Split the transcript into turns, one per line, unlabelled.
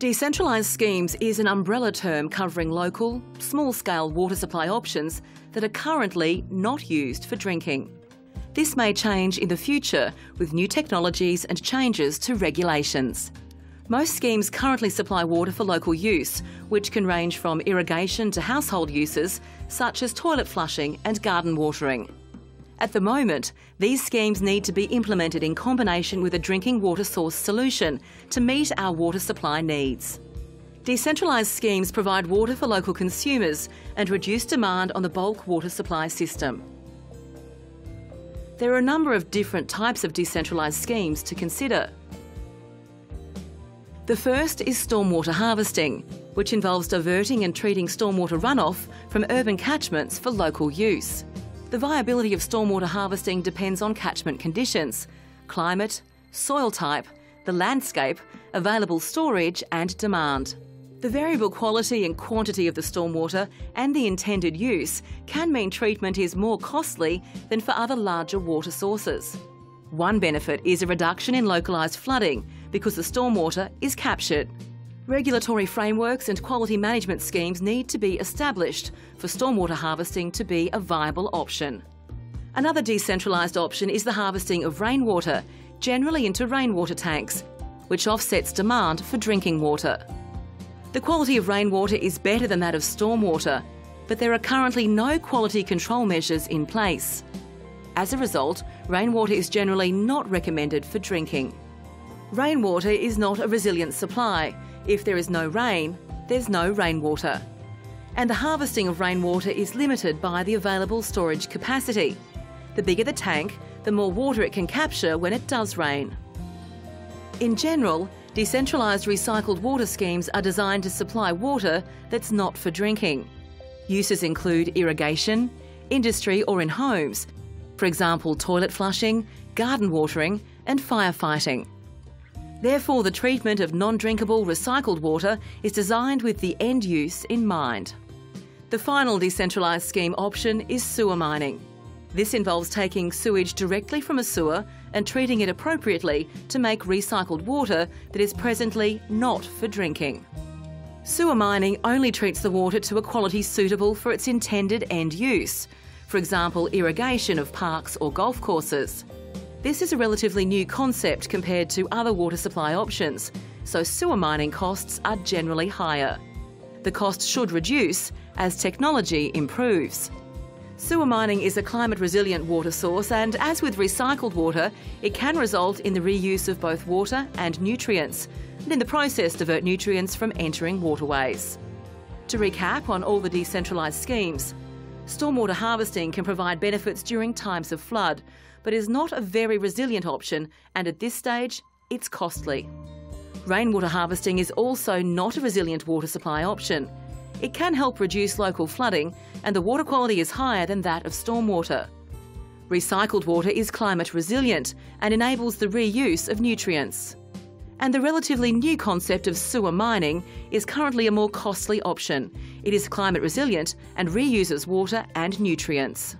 Decentralised schemes is an umbrella term covering local, small scale water supply options that are currently not used for drinking. This may change in the future with new technologies and changes to regulations. Most schemes currently supply water for local use, which can range from irrigation to household uses, such as toilet flushing and garden watering. At the moment, these schemes need to be implemented in combination with a drinking water source solution to meet our water supply needs. Decentralised schemes provide water for local consumers and reduce demand on the bulk water supply system. There are a number of different types of decentralised schemes to consider. The first is stormwater harvesting, which involves diverting and treating stormwater runoff from urban catchments for local use. The viability of stormwater harvesting depends on catchment conditions, climate, soil type, the landscape, available storage and demand. The variable quality and quantity of the stormwater and the intended use can mean treatment is more costly than for other larger water sources. One benefit is a reduction in localised flooding because the stormwater is captured. Regulatory frameworks and quality management schemes need to be established for stormwater harvesting to be a viable option. Another decentralised option is the harvesting of rainwater, generally into rainwater tanks, which offsets demand for drinking water. The quality of rainwater is better than that of stormwater, but there are currently no quality control measures in place. As a result, rainwater is generally not recommended for drinking. Rainwater is not a resilient supply. If there is no rain, there's no rainwater. And the harvesting of rainwater is limited by the available storage capacity. The bigger the tank, the more water it can capture when it does rain. In general, decentralised recycled water schemes are designed to supply water that's not for drinking. Uses include irrigation, industry or in homes, for example, toilet flushing, garden watering, and firefighting. Therefore, the treatment of non drinkable recycled water is designed with the end use in mind. The final decentralised scheme option is sewer mining. This involves taking sewage directly from a sewer and treating it appropriately to make recycled water that is presently not for drinking. Sewer mining only treats the water to a quality suitable for its intended end use, for example, irrigation of parks or golf courses. This is a relatively new concept compared to other water supply options, so sewer mining costs are generally higher. The cost should reduce as technology improves. Sewer mining is a climate resilient water source, and as with recycled water, it can result in the reuse of both water and nutrients, and in the process, divert nutrients from entering waterways. To recap on all the decentralised schemes, stormwater harvesting can provide benefits during times of flood, but is not a very resilient option, and at this stage, it's costly. Rainwater harvesting is also not a resilient water supply option. It can help reduce local flooding, and the water quality is higher than that of stormwater. Recycled water is climate resilient and enables the reuse of nutrients. And the relatively new concept of sewer mining is currently a more costly option. It is climate resilient and reuses water and nutrients.